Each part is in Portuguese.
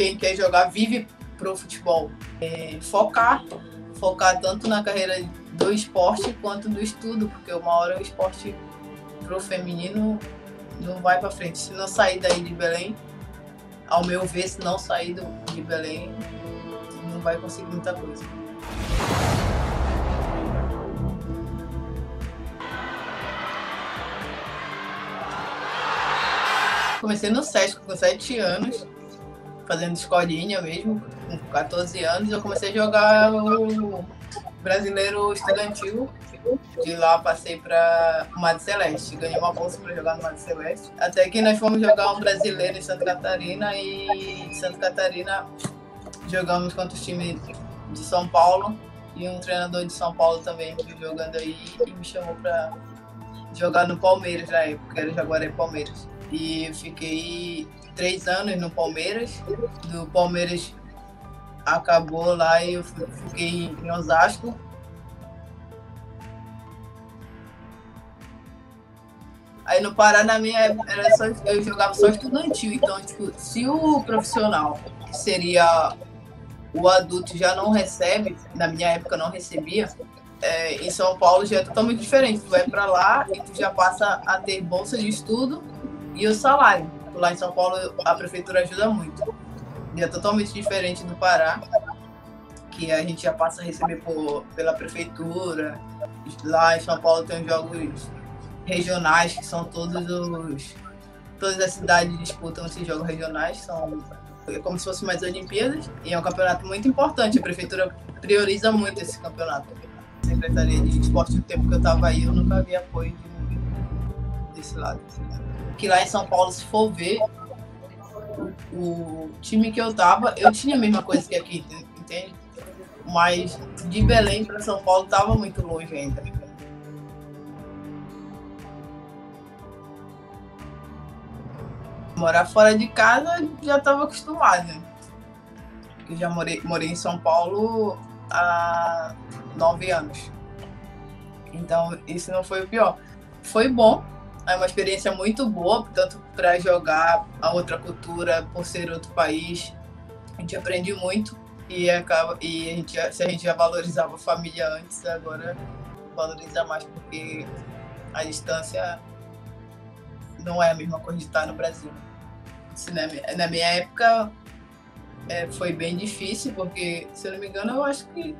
quem quer jogar vive pro futebol. É, focar, focar tanto na carreira do esporte quanto do estudo, porque uma hora o esporte pro feminino não vai para frente. Se não sair daí de Belém, ao meu ver, se não sair de Belém, não vai conseguir muita coisa. Comecei no SESC com 7 anos, fazendo escolinha mesmo, com 14 anos. Eu comecei a jogar o brasileiro estudantil. De lá passei para o Mad Celeste. Ganhei uma bolsa para jogar no Mad Celeste. Até que nós fomos jogar um brasileiro em Santa Catarina e em Santa Catarina jogamos contra o time de São Paulo e um treinador de São Paulo também jogando aí e me chamou para jogar no Palmeiras na época, era Jaguaré Palmeiras. E eu fiquei três anos no Palmeiras. Do Palmeiras acabou lá e eu fiquei em Osasco. Aí no Pará, na minha época, era só, eu jogava só estudantil. Então, tipo, se o profissional, que seria o adulto, já não recebe, na minha época não recebia, é, em São Paulo já é totalmente diferente. Tu vai para lá e tu já passa a ter bolsa de estudo e o salário. Lá em São Paulo a prefeitura ajuda muito. E é totalmente diferente do Pará, que a gente já passa a receber por, pela prefeitura. Lá em São Paulo tem os jogos regionais, que são todos os. Todas as cidades disputam esses jogos regionais, são é como se fossem mais Olimpíadas, e é um campeonato muito importante. A prefeitura prioriza muito esse campeonato. Secretaria de Esporte, no tempo que eu estava aí, eu nunca vi apoio de, desse lado. Que lá em São Paulo, se for ver, o, time que eu tava, eu tinha a mesma coisa que aqui, entende? Mas de Belém para São Paulo tava muito longe ainda. Morar fora de casa já estava acostumada. Eu já morei, morei em São Paulo há nove anos. Então, isso não foi o pior. Foi bom, é uma experiência muito boa, tanto para jogar a outra cultura, por ser outro país. A gente aprende muito e acaba e a gente, se a gente já valorizava a família antes, agora valoriza mais porque a distância não é a mesma coisa de estar no Brasil. Na minha, na minha época é, foi bem difícil, porque, se eu não me engano, eu acho que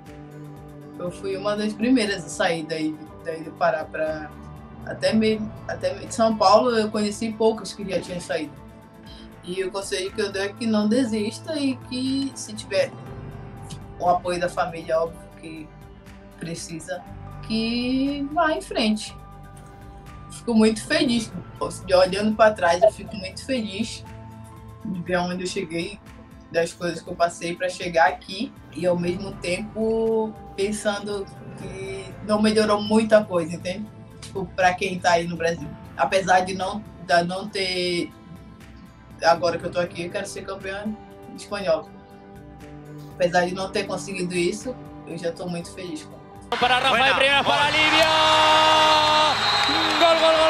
eu fui uma das primeiras a sair daí, daí do Pará para até mesmo, até de São Paulo eu conheci poucos que já tinham saído. E o conselho que eu dou é que não desista e que se tiver o apoio da família, óbvio que precisa, que vá em frente. Fico muito feliz. Olhando para trás, eu fico muito feliz de ver onde eu cheguei, das coisas que eu passei para chegar aqui e ao mesmo tempo pensando que não melhorou muita coisa, entende? Tipo, para quem está aí no Brasil. Apesar de não, de não ter. Agora que eu estou aqui, eu quero ser campeã espanhol. Apesar de não ter conseguido isso, eu já estou muito feliz. Para Rafael, primeira para Lívia! Gol, gol, gol!